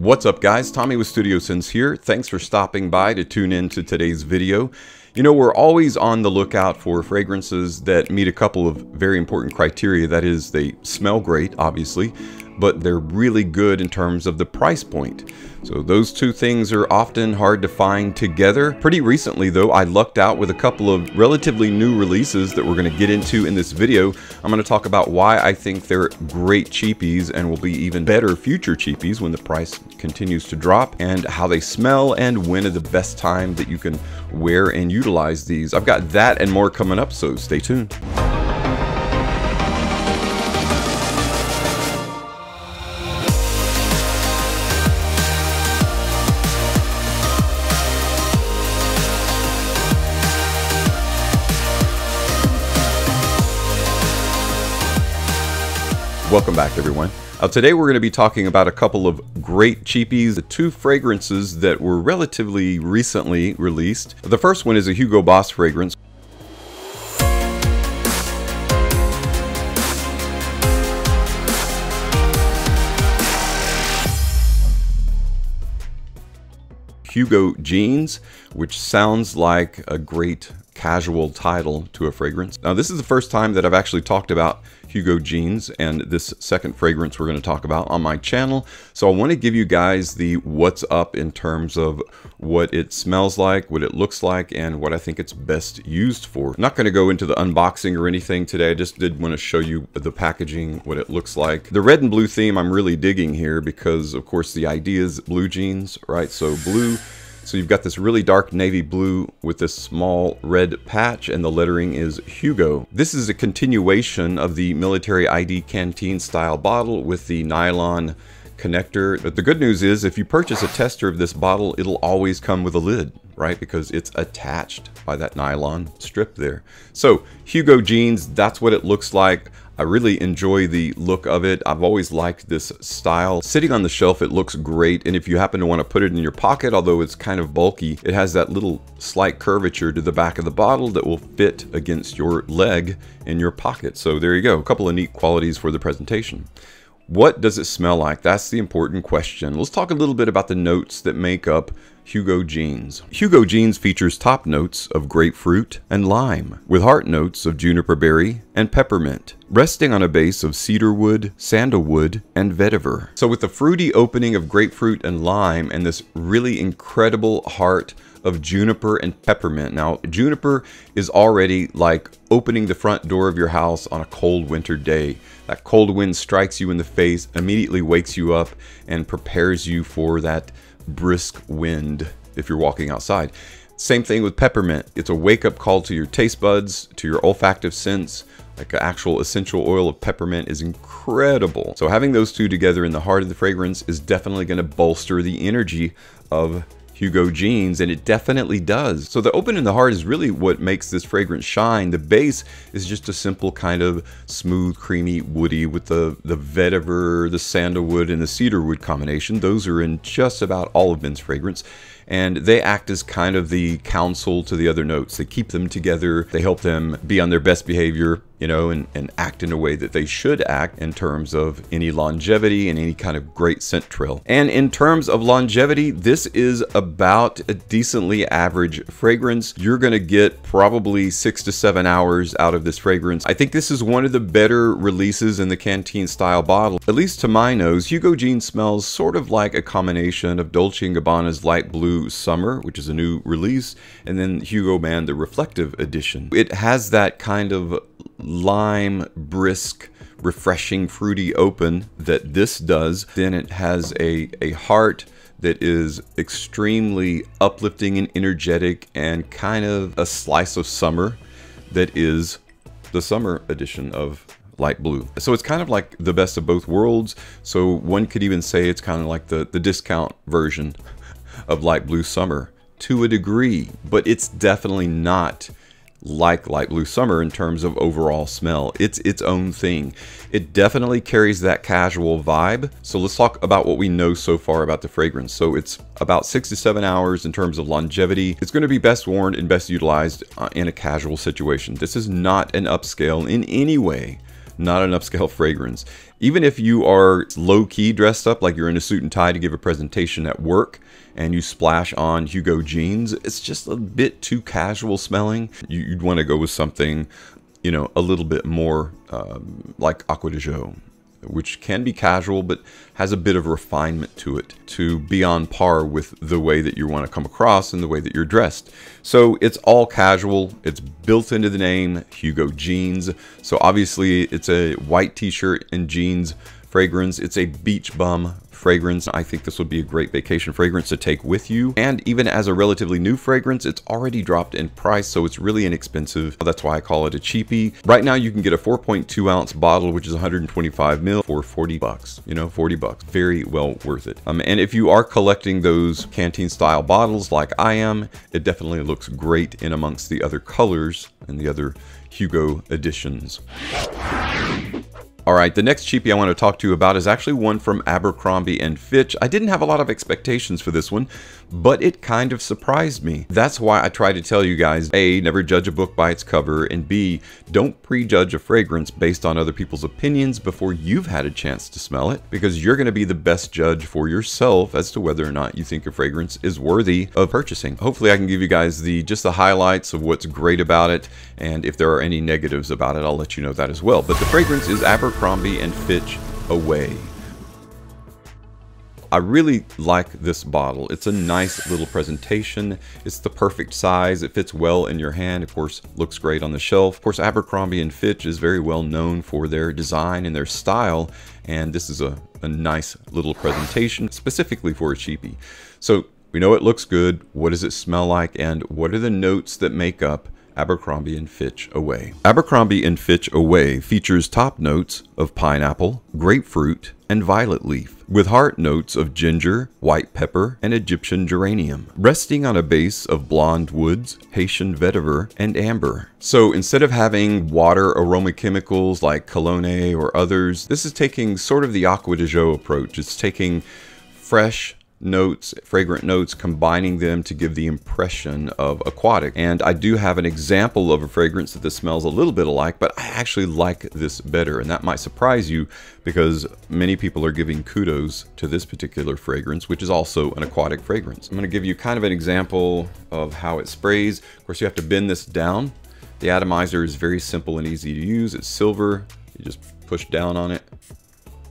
What's up guys, Tommy with Studio Scents here. Thanks for stopping by to tune in to today's video. You know, we're always on the lookout for fragrances that meet a couple of very important criteria. That is, they smell great, obviously, but they're really good in terms of the price point. So those two things are often hard to find together. Pretty recently though, I lucked out with a couple of relatively new releases that we're going to get into in this video. I'm going to talk about why I think they're great cheapies and will be even better future cheapies when the price continues to drop and how they smell and when is the best time that you can wear and utilize these. I've got that and more coming up, so stay tuned. Welcome back everyone. Uh, today we're going to be talking about a couple of great cheapies, the two fragrances that were relatively recently released. The first one is a Hugo Boss fragrance. Hugo Jeans, which sounds like a great casual title to a fragrance. Now this is the first time that I've actually talked about Hugo Jeans and this second fragrance we're going to talk about on my channel. So I want to give you guys the what's up in terms of what it smells like, what it looks like, and what I think it's best used for. I'm not going to go into the unboxing or anything today. I just did want to show you the packaging, what it looks like. The red and blue theme I'm really digging here because of course the idea is blue jeans, right? So blue so you've got this really dark navy blue with this small red patch and the lettering is Hugo. This is a continuation of the military ID canteen style bottle with the nylon connector. But the good news is if you purchase a tester of this bottle, it'll always come with a lid, right? Because it's attached by that nylon strip there. So Hugo jeans, that's what it looks like. I really enjoy the look of it. I've always liked this style. Sitting on the shelf, it looks great. And if you happen to want to put it in your pocket, although it's kind of bulky, it has that little slight curvature to the back of the bottle that will fit against your leg in your pocket. So there you go. A couple of neat qualities for the presentation. What does it smell like? That's the important question. Let's talk a little bit about the notes that make up Hugo Jeans. Hugo Jeans features top notes of grapefruit and lime, with heart notes of juniper berry and peppermint, resting on a base of cedarwood, sandalwood, and vetiver. So with the fruity opening of grapefruit and lime and this really incredible heart of juniper and peppermint. Now, juniper is already like opening the front door of your house on a cold winter day. That cold wind strikes you in the face, immediately wakes you up, and prepares you for that brisk wind if you're walking outside. Same thing with peppermint. It's a wake up call to your taste buds, to your olfactive sense. Like an actual essential oil of peppermint is incredible. So having those two together in the heart of the fragrance is definitely going to bolster the energy of Hugo jeans, and it definitely does. So the open in the heart is really what makes this fragrance shine. The base is just a simple kind of smooth, creamy, woody with the, the vetiver, the sandalwood, and the cedarwood combination. Those are in just about all of men's fragrance and they act as kind of the counsel to the other notes. They keep them together, they help them be on their best behavior, you know, and, and act in a way that they should act in terms of any longevity and any kind of great scent trail. And in terms of longevity, this is about a decently average fragrance. You're to get probably six to seven hours out of this fragrance. I think this is one of the better releases in the canteen style bottle. At least to my nose, Hugo Jean smells sort of like a combination of Dolce & Gabbana's Light Blue Summer, which is a new release, and then Hugo Man, the Reflective Edition. It has that kind of lime, brisk, refreshing, fruity open that this does. Then it has a, a heart that is extremely uplifting and energetic and kind of a slice of summer that is the summer edition of light blue. So it's kind of like the best of both worlds. So one could even say it's kind of like the, the discount version of light blue summer to a degree, but it's definitely not like Light Blue Summer in terms of overall smell. It's its own thing. It definitely carries that casual vibe. So let's talk about what we know so far about the fragrance. So it's about six to seven hours in terms of longevity. It's going to be best worn and best utilized uh, in a casual situation. This is not an upscale in any way not an upscale fragrance. Even if you are low key dressed up, like you're in a suit and tie to give a presentation at work, and you splash on Hugo jeans, it's just a bit too casual smelling. You'd want to go with something, you know, a little bit more um, like Acqua di Gio which can be casual but has a bit of refinement to it to be on par with the way that you want to come across and the way that you're dressed. So it's all casual, it's built into the name Hugo Jeans. So obviously it's a white t-shirt and jeans fragrance. It's a beach bum fragrance. I think this would be a great vacation fragrance to take with you. And even as a relatively new fragrance, it's already dropped in price, so it's really inexpensive. That's why I call it a cheapie. Right now, you can get a 4.2 ounce bottle, which is 125 mil for 40 bucks, you know, 40 bucks. Very well worth it. Um, and if you are collecting those canteen style bottles like I am, it definitely looks great in amongst the other colors and the other Hugo editions. All right, the next cheapie I want to talk to you about is actually one from Abercrombie & Fitch. I didn't have a lot of expectations for this one, but it kind of surprised me. That's why I try to tell you guys, A, never judge a book by its cover, and B, don't prejudge a fragrance based on other people's opinions before you've had a chance to smell it, because you're going to be the best judge for yourself as to whether or not you think a fragrance is worthy of purchasing. Hopefully I can give you guys the just the highlights of what's great about it, and if there are any negatives about it, I'll let you know that as well. But the fragrance is Abercrombie Abercrombie and Fitch Away. I really like this bottle. It's a nice little presentation. It's the perfect size. It fits well in your hand. Of course, looks great on the shelf. Of course, Abercrombie and Fitch is very well known for their design and their style. And this is a, a nice little presentation specifically for a cheapie. So we know it looks good. What does it smell like? And what are the notes that make up Abercrombie & Fitch Away. Abercrombie & Fitch Away features top notes of pineapple, grapefruit, and violet leaf, with heart notes of ginger, white pepper, and Egyptian geranium, resting on a base of blonde woods, Haitian vetiver, and amber. So instead of having water aroma chemicals like calone or others, this is taking sort of the Acqua di Gio approach. It's taking fresh, notes, fragrant notes, combining them to give the impression of aquatic. And I do have an example of a fragrance that this smells a little bit alike, but I actually like this better. And that might surprise you because many people are giving kudos to this particular fragrance, which is also an aquatic fragrance. I'm gonna give you kind of an example of how it sprays. Of course, you have to bend this down. The atomizer is very simple and easy to use. It's silver. You just push down on it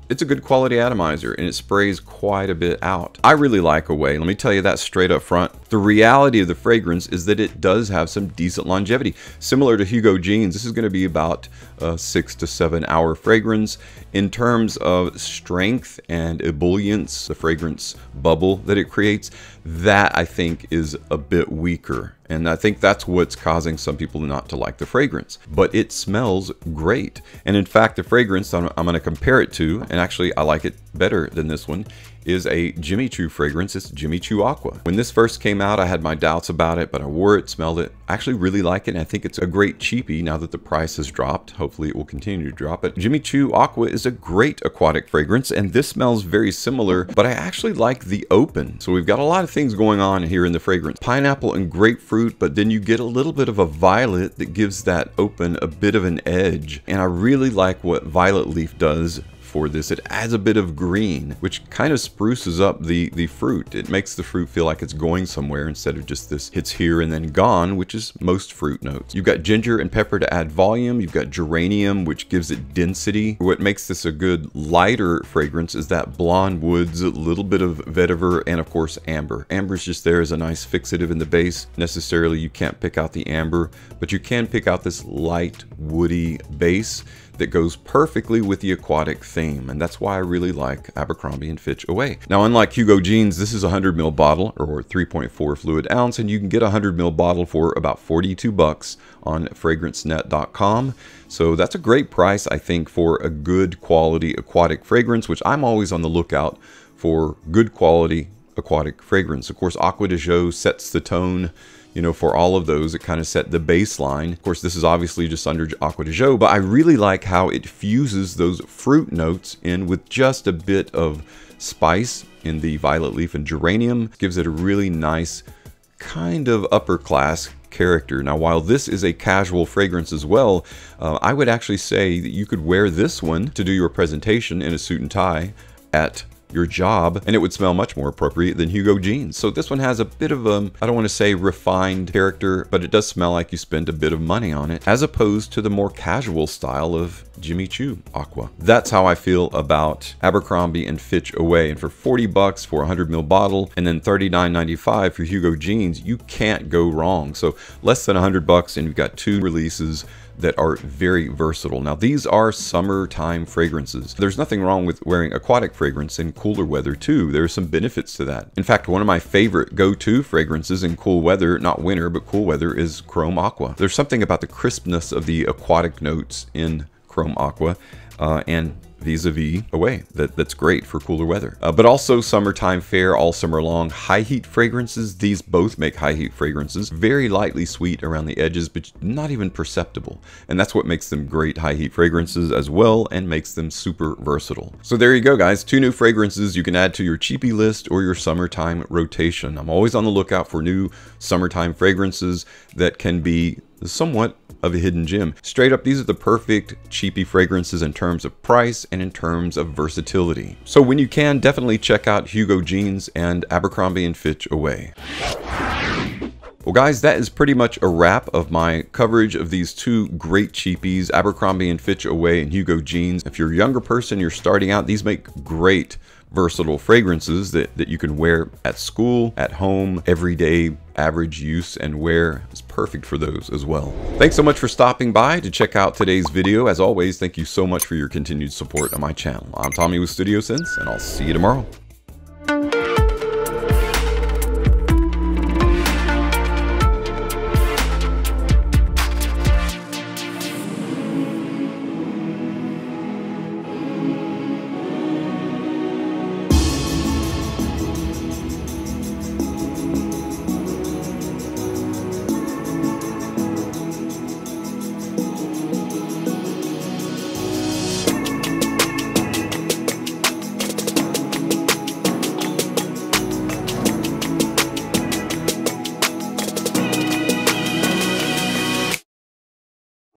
it's a good quality atomizer and it sprays quite a bit out. I really like Away, let me tell you that straight up front. The reality of the fragrance is that it does have some decent longevity. Similar to Hugo Jeans, this is going to be about a six to seven hour fragrance. In terms of strength and ebullience, the fragrance bubble that it creates, that I think is a bit weaker. And I think that's what's causing some people not to like the fragrance. But it smells great. And in fact, the fragrance I'm, I'm going to compare it to, and actually I like it better than this one, is a Jimmy Choo fragrance. It's Jimmy Choo Aqua. When this first came out, I had my doubts about it, but I wore it, smelled it. I actually really like it, and I think it's a great cheapie now that the price has dropped. Hopefully it will continue to drop. But Jimmy Choo Aqua is a great aquatic fragrance, and this smells very similar, but I actually like the open. So we've got a lot of things going on here in the fragrance. Pineapple and grapefruit, but then you get a little bit of a violet that gives that open a bit of an edge. And I really like what violet leaf does for this. It adds a bit of green, which kind of spruces up the, the fruit. It makes the fruit feel like it's going somewhere instead of just this hits here and then gone, which is most fruit notes. You've got ginger and pepper to add volume. You've got geranium, which gives it density. What makes this a good lighter fragrance is that blonde woods, a little bit of vetiver, and of course amber. Amber is just there as a nice fixative in the base. Necessarily you can't pick out the amber, but you can pick out this light woody base that goes perfectly with the aquatic theme, and that's why I really like Abercrombie & Fitch Away. Now, unlike Hugo Jeans, this is a 100 ml bottle, or 3.4 fluid ounce, and you can get a 100 ml bottle for about 42 bucks on fragrancenet.com. So that's a great price, I think, for a good quality aquatic fragrance, which I'm always on the lookout for good quality aquatic fragrance. Of course, Acqua di Gio sets the tone you know, for all of those, it kind of set the baseline. Of course, this is obviously just under Acqua di Gio, but I really like how it fuses those fruit notes in with just a bit of spice in the violet leaf and geranium. Gives it a really nice kind of upper class character. Now, while this is a casual fragrance as well, uh, I would actually say that you could wear this one to do your presentation in a suit and tie at your job and it would smell much more appropriate than Hugo jeans. So this one has a bit of a, I don't want to say refined character, but it does smell like you spent a bit of money on it as opposed to the more casual style of Jimmy Choo Aqua. That's how I feel about Abercrombie and Fitch Away. And for 40 bucks for a 100 ml bottle and then 39.95 for Hugo jeans, you can't go wrong. So less than 100 bucks and you've got two releases that are very versatile. Now these are summertime fragrances. There's nothing wrong with wearing aquatic fragrance in cooler weather too. There are some benefits to that. In fact, one of my favorite go-to fragrances in cool weather, not winter, but cool weather is Chrome Aqua. There's something about the crispness of the aquatic notes in Chrome Aqua uh, and vis-a-vis away that, that's great for cooler weather. Uh, but also summertime fare all summer long. High heat fragrances these both make high heat fragrances very lightly sweet around the edges but not even perceptible. And that's what makes them great high heat fragrances as well and makes them super versatile. So there you go guys. Two new fragrances you can add to your cheapy list or your summertime rotation. I'm always on the lookout for new summertime fragrances that can be somewhat of a hidden gem. Straight up, these are the perfect cheapy fragrances in terms of price and in terms of versatility. So when you can, definitely check out Hugo Jeans and Abercrombie & Fitch Away. Well guys, that is pretty much a wrap of my coverage of these two great cheapies, Abercrombie & Fitch Away and Hugo Jeans. If you're a younger person, you're starting out, these make great versatile fragrances that, that you can wear at school, at home, everyday average use and wear perfect for those as well. Thanks so much for stopping by to check out today's video. As always, thank you so much for your continued support on my channel. I'm Tommy with Studio Scents, and I'll see you tomorrow.